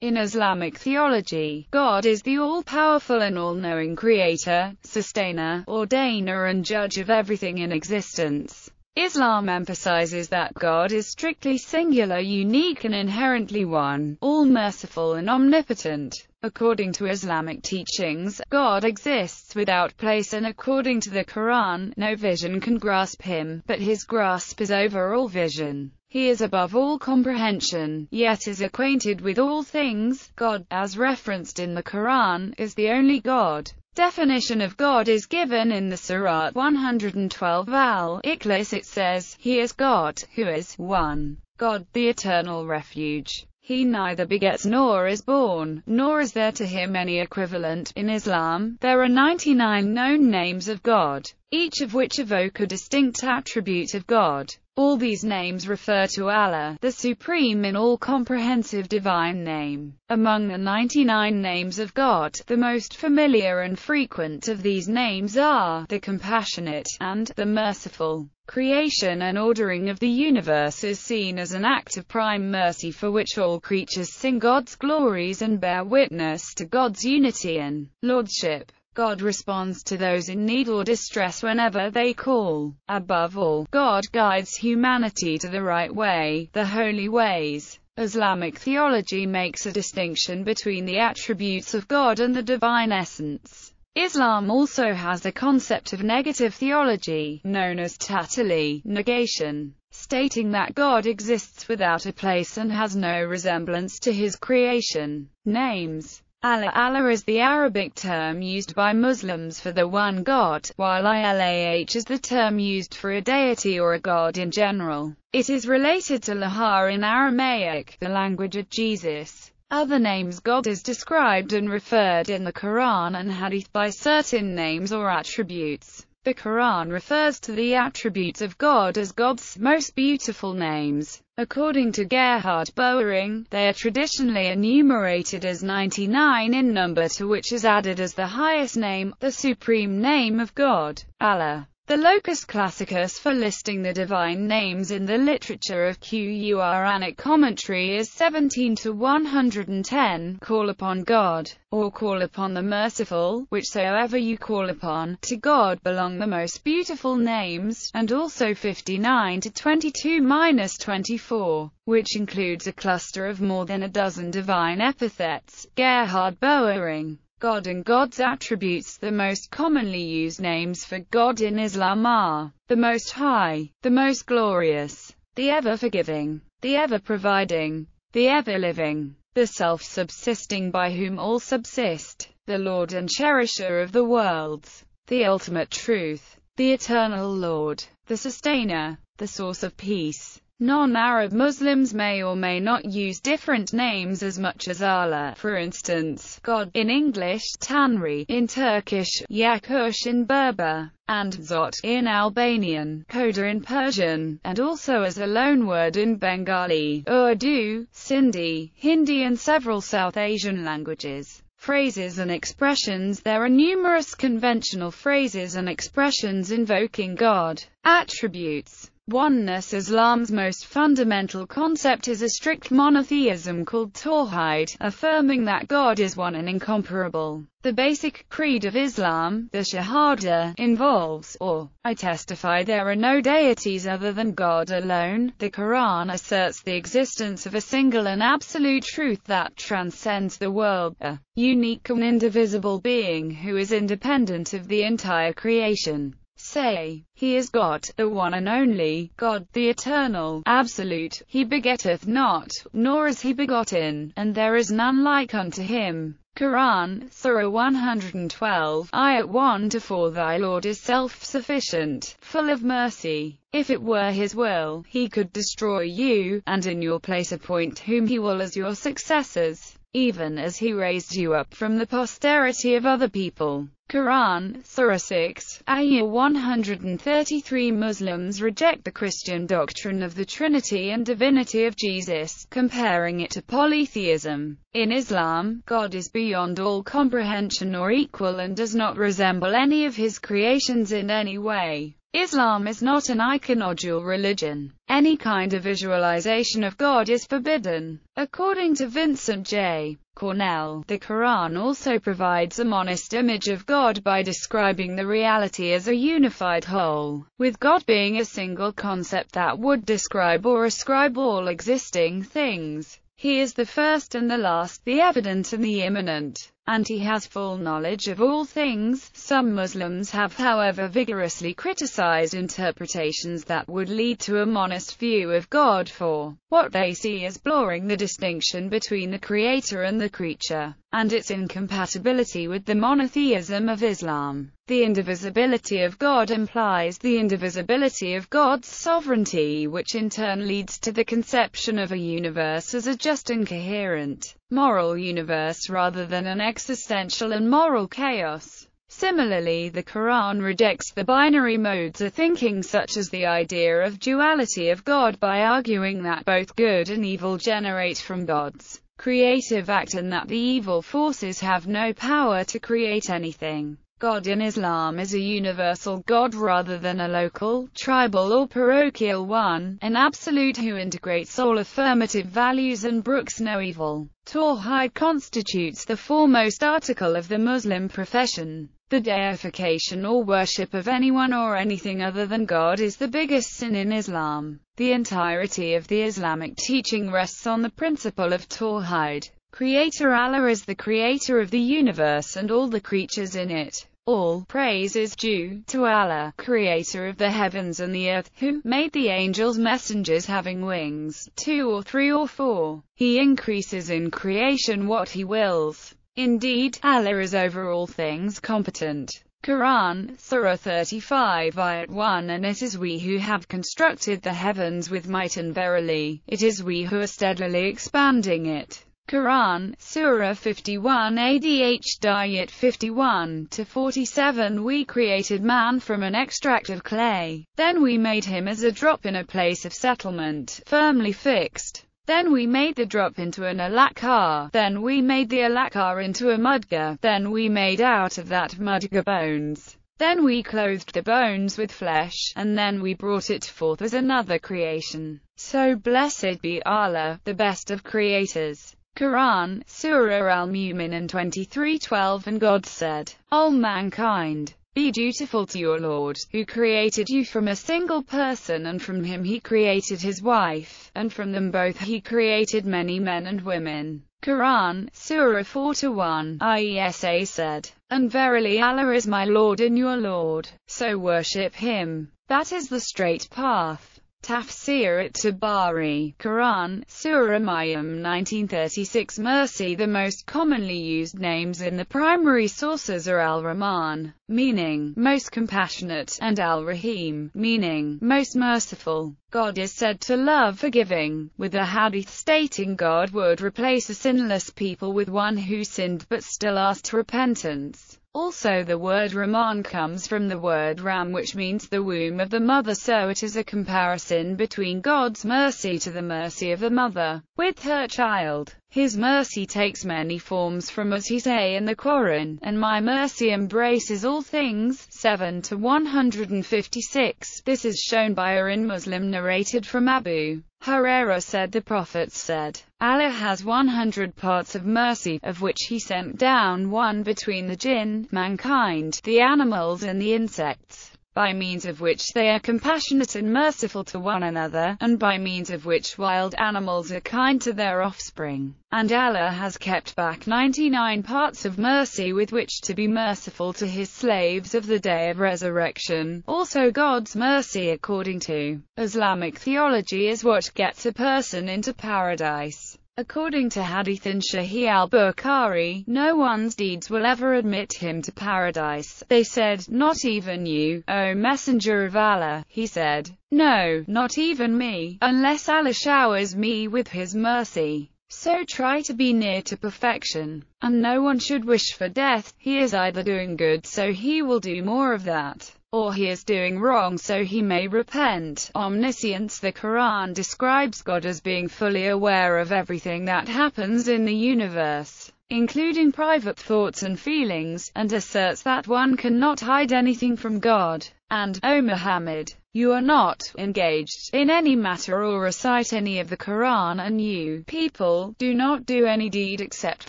In Islamic theology, God is the all-powerful and all-knowing creator, sustainer, ordainer and judge of everything in existence. Islam emphasizes that God is strictly singular, unique and inherently one, all-merciful and omnipotent. According to Islamic teachings, God exists without place and according to the Quran, no vision can grasp him, but his grasp is over all vision. He is above all comprehension, yet is acquainted with all things. God, as referenced in the Quran, is the only God. Definition of God is given in the Surah 112 al-Ikhlas it says, He is God, who is, 1. God, the eternal refuge. He neither begets nor is born, nor is there to him any equivalent. In Islam, there are 99 known names of God, each of which evoke a distinct attribute of God. All these names refer to Allah, the supreme and all-comprehensive divine name. Among the 99 names of God, the most familiar and frequent of these names are, the compassionate, and, the merciful. Creation and ordering of the universe is seen as an act of prime mercy for which all creatures sing God's glories and bear witness to God's unity and lordship. God responds to those in need or distress whenever they call. Above all, God guides humanity to the right way, the holy ways. Islamic theology makes a distinction between the attributes of God and the divine essence. Islam also has a concept of negative theology, known as ta'tili, negation, stating that God exists without a place and has no resemblance to his creation. Names Allah Allah is the Arabic term used by Muslims for the one God, while Ilah is the term used for a deity or a god in general. It is related to Lahar in Aramaic, the language of Jesus. Other names God is described and referred in the Quran and Hadith by certain names or attributes. The Quran refers to the attributes of God as God's most beautiful names. According to Gerhard Bowering, they are traditionally enumerated as 99 in number to which is added as the highest name, the supreme name of God, Allah. The locus classicus for listing the divine names in the literature of Quranic commentary is 17 to 110, call upon God, or call upon the merciful, whichsoever you call upon, to God belong the most beautiful names, and also 59 to 22-24, which includes a cluster of more than a dozen divine epithets, Gerhard Bowering. God and God's attributes The most commonly used names for God in Islam are, the Most High, the Most Glorious, the Ever-Forgiving, the Ever-Providing, the Ever-Living, the Self-Subsisting by whom all subsist, the Lord and Cherisher of the worlds, the Ultimate Truth, the Eternal Lord, the Sustainer, the Source of Peace, Non-Arab Muslims may or may not use different names as much as Allah, for instance, God, in English, Tanri, in Turkish, Yakush in Berber, and Zot, in Albanian, Koda in Persian, and also as a loanword in Bengali, Urdu, Sindhi, Hindi and several South Asian languages. Phrases and expressions There are numerous conventional phrases and expressions invoking God, attributes, Oneness Islam's most fundamental concept is a strict monotheism called Tawhid, affirming that God is one and incomparable. The basic creed of Islam, the Shahada, involves, or, I testify there are no deities other than God alone. The Quran asserts the existence of a single and absolute truth that transcends the world, a unique and indivisible being who is independent of the entire creation say, He is God, the one and only, God, the eternal, absolute, He begetteth not, nor is He begotten, and there is none like unto Him. Quran, Surah 112, Ayat 1 to 4. Thy Lord is self-sufficient, full of mercy. If it were His will, He could destroy you, and in your place appoint whom He will as your successors even as he raised you up from the posterity of other people. Quran, Surah 6, Ayah 133 Muslims reject the Christian doctrine of the Trinity and divinity of Jesus, comparing it to polytheism. In Islam, God is beyond all comprehension or equal and does not resemble any of his creations in any way. Islam is not an iconodule religion. Any kind of visualization of God is forbidden. According to Vincent J. Cornell, the Quran also provides a monist image of God by describing the reality as a unified whole, with God being a single concept that would describe or ascribe all existing things. He is the first and the last, the evident and the immanent and he has full knowledge of all things. Some Muslims have however vigorously criticized interpretations that would lead to a monist view of God for what they see as blurring the distinction between the creator and the creature, and its incompatibility with the monotheism of Islam. The indivisibility of God implies the indivisibility of God's sovereignty which in turn leads to the conception of a universe as a just and coherent, moral universe rather than an existential and moral chaos. Similarly, the Quran rejects the binary modes of thinking such as the idea of duality of God by arguing that both good and evil generate from God's creative act and that the evil forces have no power to create anything. God in Islam is a universal God rather than a local, tribal or parochial one, an absolute who integrates all affirmative values and brooks no evil. Tawhid constitutes the foremost article of the Muslim profession. The deification or worship of anyone or anything other than God is the biggest sin in Islam. The entirety of the Islamic teaching rests on the principle of Tawhid. Creator Allah is the creator of the universe and all the creatures in it. All praise is due to Allah, creator of the heavens and the earth, who made the angels messengers having wings, two or three or four. He increases in creation what he wills. Indeed, Allah is over all things competent. Quran, Surah 35 Ayat 1 And it is we who have constructed the heavens with might and verily, it is we who are steadily expanding it. Quran, Surah 51 ADH Ayat 51 to 47 We created man from an extract of clay. Then we made him as a drop in a place of settlement, firmly fixed. Then we made the drop into an alaqah. Then we made the alaqah into a mudghah. Then we made out of that mudghah bones. Then we clothed the bones with flesh, and then we brought it forth as another creation. So blessed be Allah, the best of creators. Quran, Surah Al-Mu'minun 23:12 And God said, O mankind, be dutiful to your Lord, who created you from a single person and from him he created his wife, and from them both he created many men and women. Quran, Surah 4-1, IESA said, And verily Allah is my Lord and your Lord, so worship him. That is the straight path. Tafsir at-Tabari, Quran, Surah Maryam 1936 Mercy The most commonly used names in the primary sources are Al-Rahman, meaning, most compassionate, and Al-Rahim, meaning, most merciful. God is said to love forgiving, with a hadith stating God would replace a sinless people with one who sinned but still asked repentance. Also the word Rahman comes from the word Rahm which means the womb of the mother so it is a comparison between God's mercy to the mercy of the mother with her child. His mercy takes many forms from as he say in the Quran, and my mercy embraces all things, 7 to 156. This is shown by a in Muslim narrated from Abu Huraira said the Prophet said, Allah has 100 parts of mercy, of which he sent down one between the jinn, mankind, the animals and the insects by means of which they are compassionate and merciful to one another, and by means of which wild animals are kind to their offspring. And Allah has kept back 99 parts of mercy with which to be merciful to his slaves of the day of resurrection. Also God's mercy according to Islamic theology is what gets a person into paradise. According to Hadith in Sahih al-Bukhari, no one's deeds will ever admit him to paradise. They said, not even you, O Messenger of Allah. He said, no, not even me, unless Allah showers me with His mercy. So try to be near to perfection. And no one should wish for death, he is either doing good so he will do more of that or he is doing wrong so he may repent. Omniscience The Quran describes God as being fully aware of everything that happens in the universe. including private thoughts and feelings, and asserts that one cannot hide anything from God. And, O Muhammad, you are not engaged in any matter or recite any of the Quran and you, people, do not do any deed except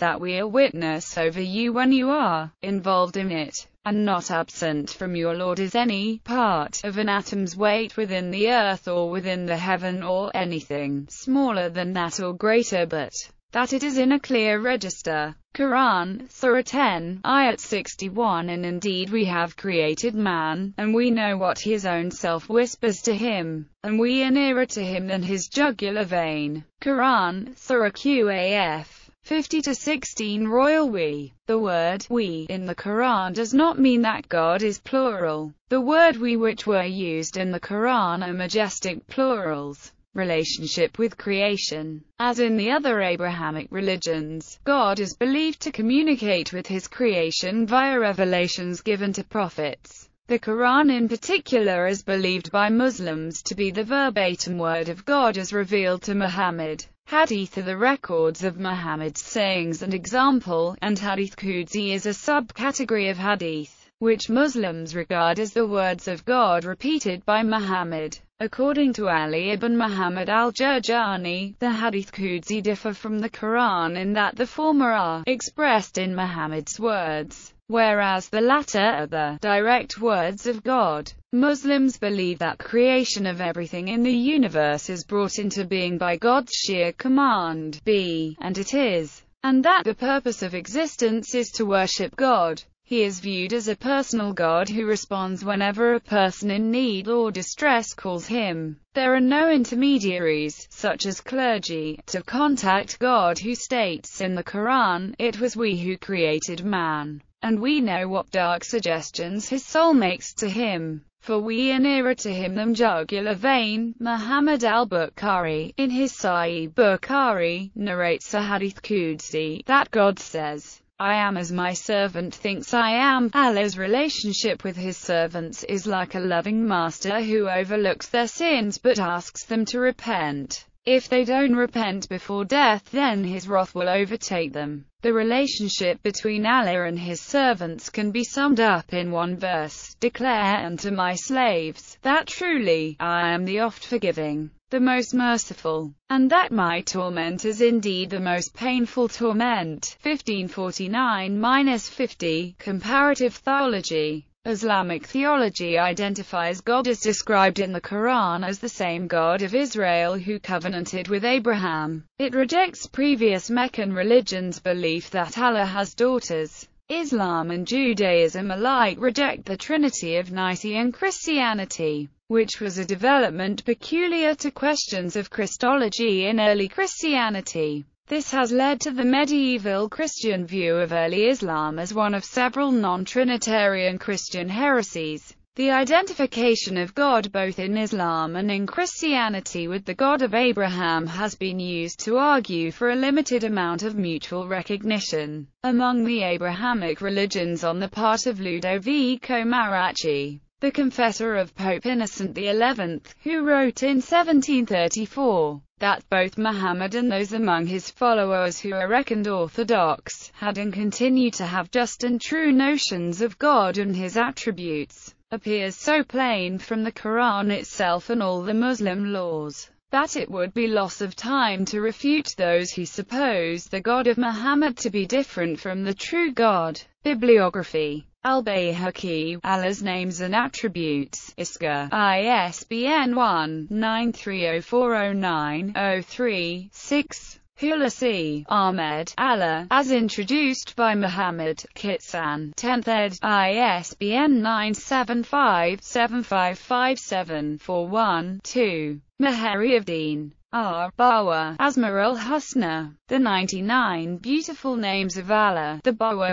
that we are witness over you when you are involved in it and not absent from your Lord is any part of an atom's weight within the earth or within the heaven or anything smaller than that or greater but that it is in a clear register. Quran, Surah 10, Ayat 61 And indeed we have created man, and we know what his own self whispers to him, and we are nearer to him than his jugular vein. Quran, Surah Qaf. 50 to 16 Royal we. The word we in the Quran does not mean that God is plural. The word we which were used in the Quran are majestic plurals. Relationship with creation. As in the other Abrahamic religions, God is believed to communicate with his creation via revelations given to prophets. The Quran in particular is believed by Muslims to be the verbatim word of God as revealed to Muhammad. Hadith are the records of Muhammad's sayings and example, and Hadith Qudsi is a subcategory of Hadith, which Muslims regard as the words of God repeated by Muhammad. According to Ali ibn Muhammad al-Jurjani, the Hadith Qudsi differ from the Quran in that the former are expressed in Muhammad's words, whereas the latter are the direct words of God. Muslims believe that creation of everything in the universe is brought into being by God's sheer command, be, and it is, and that the purpose of existence is to worship God. He is viewed as a personal God who responds whenever a person in need or distress calls him. There are no intermediaries, such as clergy, to contact God who states in the Quran, It was we who created man and we know what dark suggestions his soul makes to him. For we are nearer to him than jugular vein. Muhammad al-Bukhari, in his Sahih Bukhari, narrates a hadith Qudsi, that God says, I am as my servant thinks I am. Allah's relationship with his servants is like a loving master who overlooks their sins but asks them to repent. If they don't repent before death then his wrath will overtake them. The relationship between Allah and his servants can be summed up in one verse, Declare unto my slaves, that truly, I am the oft-forgiving, the most merciful, and that my torment is indeed the most painful torment. 1549-50, Comparative Theology Islamic theology identifies God as described in the Quran as the same God of Israel who covenanted with Abraham. It rejects previous Meccan religions' belief that Allah has daughters. Islam and Judaism alike reject the Trinity of Nicene Christianity, which was a development peculiar to questions of Christology in early Christianity. This has led to the medieval Christian view of early Islam as one of several non-Trinitarian Christian heresies. The identification of God both in Islam and in Christianity with the God of Abraham has been used to argue for a limited amount of mutual recognition among the Abrahamic religions on the part of Ludovico Marracci the confessor of Pope Innocent XI, who wrote in 1734 that both Muhammad and those among his followers who are reckoned orthodox, had and continue to have just and true notions of God and his attributes, appears so plain from the Quran itself and all the Muslim laws that it would be loss of time to refute those who suppose the God of Muhammad to be different from the true God. Bibliography Al-Bayhaqi, Allah's Names and Attributes, ISCA, ISBN 1-930409-03-6. Hulusi, Ahmed, Allah, as introduced by Muhammad, Kitsan, 10th ed., ISBN 975-7557-41-2. Muhaiyaddeen. R. Bawa, Asma Husna, The 99 Beautiful Names of Allah, The Bawa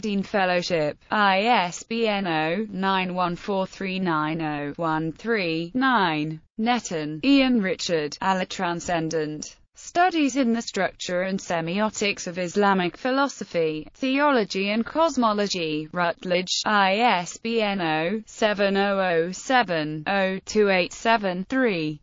Deen Fellowship, ISBN 0-914390-13-9. Netton, Ian Richard, Allah Transcendent. Studies in the Structure and Semiotics of Islamic Philosophy, Theology and Cosmology, Routledge, ISBN 0-7007-02873.